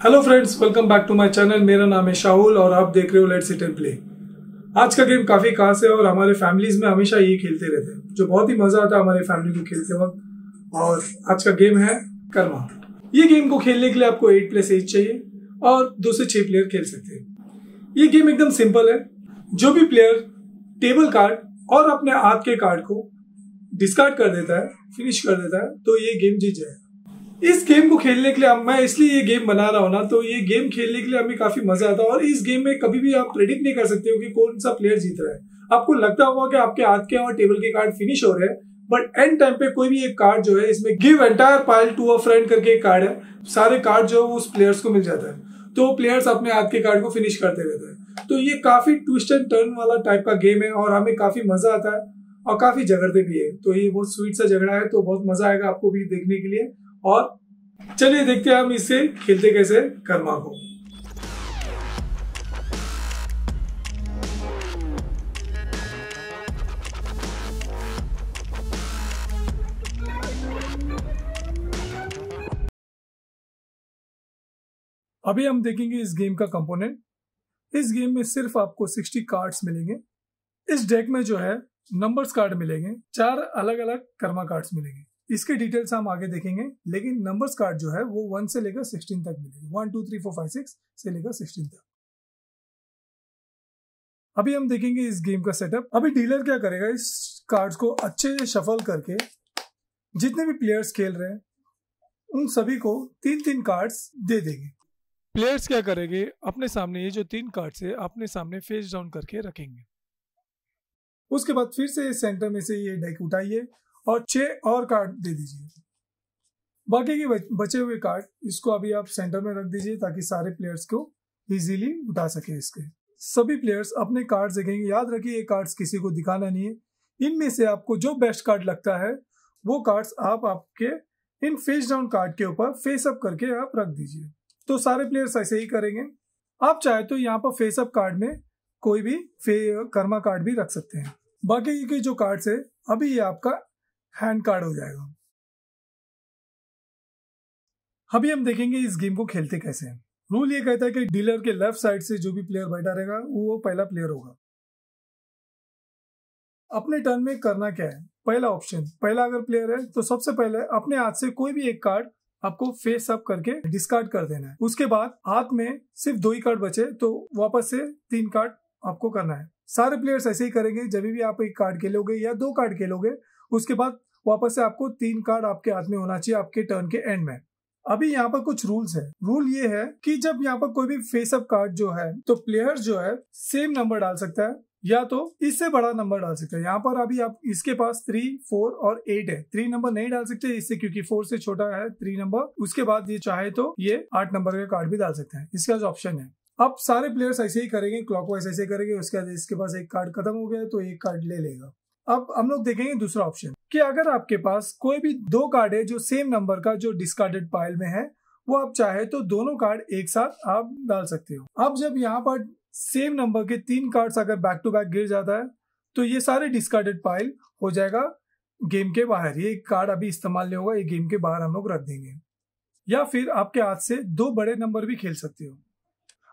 Hello friends welcome back to my channel मेरा नाम है शाहुल और आप देख रहे हो लेट्स सिट एंड प्ले आज का गेम काफ़ी खास है और हमारे फैमिलीज़ में हमेशा ये खेलते रहते हैं, जो बहुत ही मज़ा आता है हमारे फैमिली को खेलते वक्त। और आज का गेम है कर्मा। ये गेम को खेलने के लिए आपको एट प्लस एज चाहिए और दो से छह प्लेयर खेल सकते हैं। ये गेम एकदम सिंपल है। जो भी प्लेयर टेबल कार्ड और अपने हाथ के कार्ड को डिस्कार्ड कर देता है फिनिश कर देता है तो ये गेम जीत जाएगा। इस गेम को खेलने के लिए मैं इसलिए ये गेम बना रहा हूँ ना तो ये गेम खेलने के लिए हमें काफ़ी मज़ा आता है और इस गेम में कभी भी आप प्रेडिक्ट नहीं कर सकते हो कि कौन सा प्लेयर जीत रहा है। आपको लगता होगा कि आपके हाथ के और टेबल के कार्ड फिनिश हो रहे हैं बट एंड टाइम पे कोई भी एक कार्ड जो है, इसमें give entire pile to a friend करके एक कार्ड है, सारे कार्ड जो है, उस प्लेयर्स को मिल जाता है। तो प्लेयर्स अपने हाथ के कार्ड को फिनिश करते रहते हैं। तो ये काफ़ी ट्विस्ट एंड टर्न वाला टाइप का गेम है और हमें काफ़ी मज़ा आता है और काफ़ी झगड़ते भी है। तो ये बहुत स्वीट सा झगड़ा है तो बहुत मज़ा आएगा आपको भी देखने के लिए। और चलिए देखते हैं हम इसे खेलते कैसे कर्मा को। अभी हम देखेंगे इस गेम का कंपोनेंट इस गेम में सिर्फ़ आपको 60 कार्ड्स मिलेंगे। इस डेक में जो है नंबर्स कार्ड मिलेंगे। चार अलग अलग कर्मा कार्ड्स मिलेंगे। इसके डिटेल्स हम आगे देखेंगे, लेकिन नंबर्स कार्ड जो है, वो वन से लेकर सिक्सटीन तक मिलेगी। One two three four five six से लेकर सिक्सटीन तक। अभी हम देखेंगे इस गेम का सेटअप अभी डीलर क्या करेगा, इस कार्ड्स को अच्छे से शफल करके जितने भी प्लेयर्स खेल रहे हैं, उन सभी को तीन तीन कार्ड्स दे देंगे। प्लेयर्स क्या करेंगे, अपने सामने ये जो तीन कार्ड्स है, अपने सामने फेस डाउन करके रखेंगे। उसके बाद फिर से सेंटर में से ये डेक उठाइए। और छह और कार्ड दे दीजिए। बाकी के बचे हुए कार्ड इसको अभी आप सेंटर में रख दीजिए ताकि सारे प्लेयर्स को इजीली उठा सके इसके। सभी प्लेयर्स अपने कार्ड्स देखेंगे। याद रखिए, ये कार्ड्स किसी को दिखाना नहीं है। इनमें से आपको जो बेस्ट कार्ड लगता है, वो कार्ड्स आप आपके, इन फेस डाउन कार्ड के ऊपर फेस अप करके आप रख दीजिए। तो सारे प्लेयर्स ऐसे ही करेंगे। आप चाहे तो यहाँ पर फेस अप कार्ड में कोई भी कर्मा कार्ड भी रख सकते हैं। बाकी के जो कार्ड्स है, अभी ये आपका हैंड कार्ड हो जाएगा। अभी हम देखेंगे इस गेम को खेलते कैसे हैं। रूल ये कहता है कि डीलर के लेफ़्ट साइड से जो भी प्लेयर बैठा रहेगा, वो पहला प्लेयर होगा। अपने टर्न में करना क्या है? पहला ऑप्शन, पहला अगर प्लेयर है तो सबसे पहले अपने हाथ से कोई भी एक कार्ड आपको फेस अप करके डिस्कार्ड कर देना है। उसके बाद हाथ में सिर्फ़ दो ही कार्ड बचे तो वापस से तीन कार्ड आपको करना है। सारे प्लेयर्स ऐसे ही करेंगे, जब भी आप एक कार्ड खेलोगे या दो कार्ड खेलोगे उसके बाद वापस से आपको तीन कार्ड आपके हाथ में होना चाहिए आपके टर्न के एंड में। अभी यहाँ पर कुछ रूल्स है। रूल ये है कि जब यहाँ पर कोई भी फेस अप कार्ड जो है तो प्लेयर जो है सेम नंबर डाल सकता है, या तो इससे बड़ा नंबर डाल सकते हैं। यहाँ पर अभी आप इसके पास थ्री फोर और एट है। थ्री नंबर नहीं डाल सकते इससे, क्योंकि फोर से छोटा है थ्री नंबर उसके बाद ये चाहे तो ये आठ नंबर का कार्ड भी डाल सकते हैं। इसका जो ऑप्शन है। अब सारे प्लेयर्स ऐसे ही करेंगे क्लॉकवाइज ऐसे करेंगे, उसके बाद इसके पास एक कार्ड खत्म हो गया तो एक कार्ड ले लेगा। अब हम लोग देखेंगे दूसरा ऑप्शन कि अगर आपके पास कोई भी दो कार्ड है जो सेम नंबर का, जो डिस्कार्डेड पाइल में है, वो आप चाहे तो दोनों कार्ड एक साथ आप डाल सकते हो। अब जब यहाँ पर सेम नंबर के तीन कार्ड्स अगर बैक टू बैक गिर जाता है तो ये सारे डिस्कार्डेड पाइल हो जाएगा गेम के बाहर। ये कार्ड अभी इस्तेमाल नहीं होगा, ये गेम के बाहर हम लोग रख देंगे। या फिर आपके हाथ से दो बड़े नंबर भी खेल सकते हो।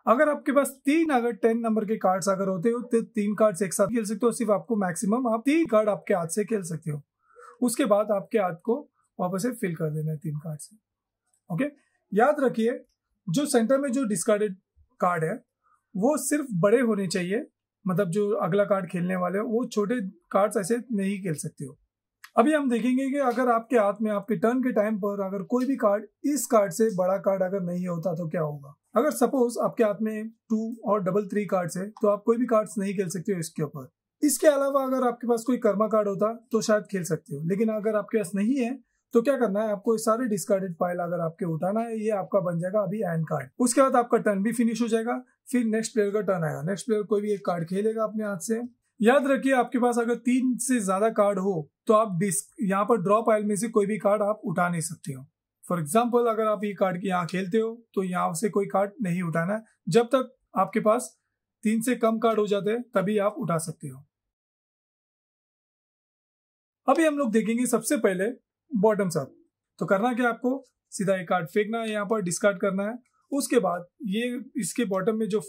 अगर आपके पास तीन अगर टेन नंबर के कार्ड्स अगर होते हो तो तीन कार्ड्स एक साथ खेल सकते हो, सिर्फ़ आपको मैक्सिमम आप तीन कार्ड आपके हाथ से खेल सकते हो। उसके बाद आपके हाथ को वापस से फिल कर देना है तीन कार्ड से। ओके याद रखिए, जो सेंटर में जो डिस्कार्डेड कार्ड है, वो सिर्फ़ बड़े होने चाहिए। मतलब जो अगला कार्ड खेलने वाले हो, वो छोटे कार्ड्स ऐसे नहीं खेल सकते हो। अभी हम देखेंगे कि अगर आपके हाथ में, आपके टर्न के टाइम पर अगर कोई भी कार्ड इस कार्ड से बड़ा कार्ड अगर नहीं होता तो क्या होगा? अगर सपोज़ आपके हाथ में टू और डबल थ्री कार्ड्स है तो आप कोई भी कार्ड्स नहीं खेल सकते हो इसके ऊपर। इसके अलावा अगर आपके पास कोई कर्मा कार्ड होता तो शायद खेल सकते हो। लेकिन अगर आपके पास नहीं है तो क्या करना है, आपको सारे डिस्कार्डेड फ़ाइल अगर आपके उठाना है, ये आपका बन जाएगा अभी एंड कार्ड उसके बाद आपका टर्न भी फिनिश हो जाएगा, फिर नेक्स्ट प्लेयर का टर्न आएगा। नेक्स्ट प्लेयर कोई भी एक कार्ड खेलेगा अपने हाथ से। याद रखिए, आपके पास अगर तीन से ज़्यादा कार्ड हो तो आप डिस्क यहाँ पर ड्रॉ पाइल में से कोई भी कार्ड आप उठा नहीं सकते हो। फॉर एग्ज़ाम्पल अगर आप ये कार्ड की यहाँ खेलते हो तो यहाँ से कोई कार्ड नहीं उठाना है। जब तक आपके पास तीन से कम कार्ड हो जाते हैं, तभी आप उठा सकते हो। अभी हम लोग देखेंगे सबसे पहले बॉटम अप तो करना क्या आपको? सीधा एक कार्ड फेंकना है, यहाँ पर डिस्कार्ड करना है। उसके बाद ये, इसके बॉटम में जो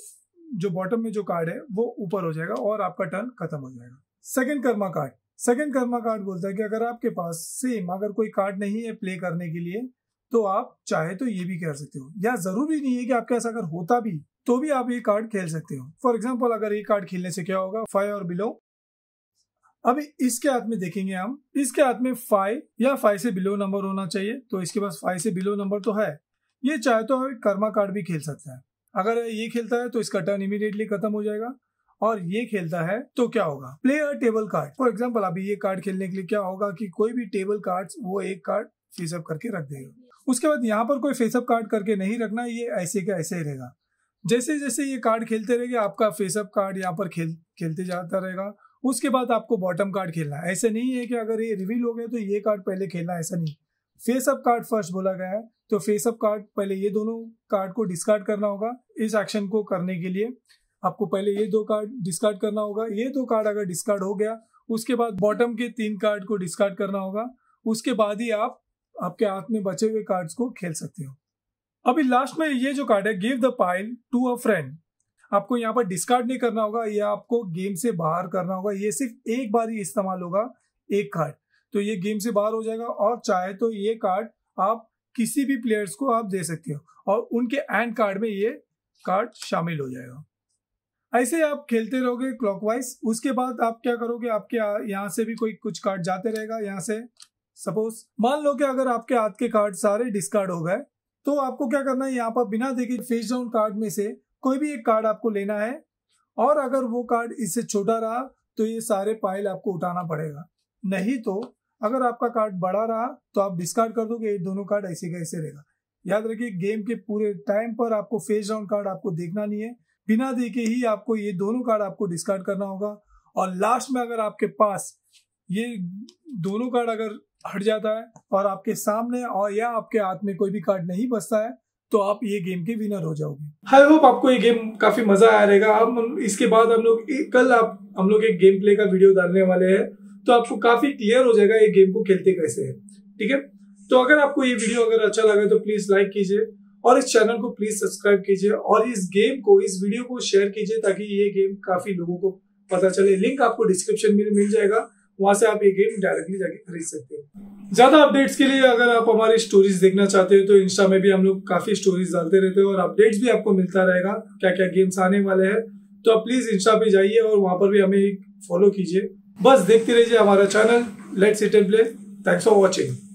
जो बॉटम में जो कार्ड है, वो ऊपर हो जाएगा और आपका टर्न खत्म हो जाएगा। Second karma card second karma card बोलता है कि अगर आपके पास सेम अगर कोई कार्ड नहीं है प्ले करने के लिए तो आप चाहे तो ये भी कर सकते हो। या ज़रूरी नहीं है कि आपके पास अगर होता भी तो भी आप ये कार्ड खेल सकते हो। फॉर एग्ज़ाम्पल अगर ये कार्ड खेलने से क्या होगा? फाइव और बिलो अभी इसके हाथ में देखेंगे हम। इसके हाथ में फाइव या फाइव से बिलो नंबर होना चाहिए। तो इसके पास फाइव से बिलो नंबर तो है। ये चाहे तो कर्मा कार्ड भी खेल सकता है। अगर ये खेलता है तो इसका टर्न इमीडिएटली खत्म हो जाएगा। और ये खेलता है तो क्या होगा? Play a table card for example अभी ये कार्ड खेलने के लिए क्या होगा कि कोई भी टेबल कार्ड वो एक कार्ड फेसअप करके रख देगा। उसके बाद यहाँ पर कोई फेसअप कार्ड करके नहीं रखना, ये ऐसे का ऐसे ही रहेगा। जैसे जैसे ये कार्ड खेलते रहेंगे, आपका फेसअप कार्ड यहाँ पर खेल, खेलते जाता रहेगा। उसके बाद आपको बॉटम कार्ड खेलना है। ऐसे नहीं है कि अगर ये रिवील हो गए तो ये कार्ड पहले खेलना ऐसा नहीं। फेसअप कार्ड फ़र्स्ट बोला गया है तो फेसअप कार्ड पहले ये दोनों कार्ड को डिस्कार्ड करना होगा इस एक्शन को करने के लिए। आपको पहले ये दो कार्ड डिस्कार्ड करना होगा, ये दो कार्ड अगर डिस्कार्ड हो गया, उसके बाद बॉटम के तीन कार्ड को डिस्कार्ड करना होगा, उसके बाद ही आप आपके हाथ में बचे हुए कार्ड्स को खेल सकते हो। अभी लास्ट में ये जो कार्ड है give the pile to a friend आपको यहाँ पर डिस्कार्ड नहीं करना होगा, या आपको गेम से बाहर करना होगा। ये सिर्फ़ एक बार ही इस्तेमाल होगा, एक कार्ड तो ये गेम से बाहर हो जाएगा और चाहे तो ये कार्ड आप किसी भी प्लेयर्स को आप दे सकते हो और उनके एंड कार्ड में ये कार्ड शामिल हो जाएगा। ऐसे आप खेलते रहोगे क्लॉकवाइज उसके बाद आप क्या करोगे? आपके यहाँ से भी कोई कुछ कार्ड जाते रहेगा, यहाँ से। सपोज़ मान लो कि अगर आपके हाथ के कार्ड सारे डिस्कार्ड हो गए तो आपको क्या करना है? यहाँ पर बिना देखे फेस डाउन कार्ड में से कोई भी एक कार्ड आपको लेना है और अगर वो कार्ड इससे छोटा रहा तो ये सारे पाइल आपको उठाना पड़ेगा। नहीं तो अगर आपका कार्ड बड़ा रहा तो आप डिस्कार्ड कर दोगे, ये दोनों कार्ड ऐसे का ऐसे रहेगा। याद रखिए गेम के पूरे टाइम पर आपको फेस डाउन कार्ड आपको देखना नहीं है। बिना देखे ही आपको ये दोनों कार्ड आपको डिस्कार्ड करना होगा। और लास्ट में अगर आपके पास ये दोनों कार्ड अगर हट जाता है और आपके सामने और या आपके हाथ में कोई भी कार्ड नहीं बचता है तो आप ये गेम के विनर हो जाओगे। आई होप आपको ये गेम काफ़ी मज़ा आया रहेगा। हम, इसके बाद हम लोग, कल आप, हम लोग एक गेम प्ले का वीडियो डालने वाले हैं। तो आपको काफ़ी क्लियर हो जाएगा ये गेम को खेलते कैसे है। ठीक है? तो अगर आपको ये वीडियो अगर अच्छा लगा तो प्लीज़ लाइक कीजिए और इस चैनल को प्लीज़ सब्सक्राइब कीजिए और इस गेम को, इस वीडियो को शेयर कीजिए ताकि ये गेम काफ़ी लोगों को पता चले। लिंक आपको डिस्क्रिप्शन में मिल जाएगा। वहाँ से आप ये गेम डायरेक्टली जाके खरीद सकते हो। ज़्यादा अपडेट्स के लिए अगर आप हमारी स्टोरीज देखना चाहते हो तो इंस्टा में भी हम लोग काफ़ी स्टोरीज डालते रहते हैं और अपडेट्स भी आपको मिलता रहेगा। क्या क्या गेम्स आने वाले हैं तो आप प्लीज़ इंस्टा पे जाइए और वहाँ पर भी हमें फॉलो कीजिए। बस देखते रहिए हमारा channel let's it and play thanks for watching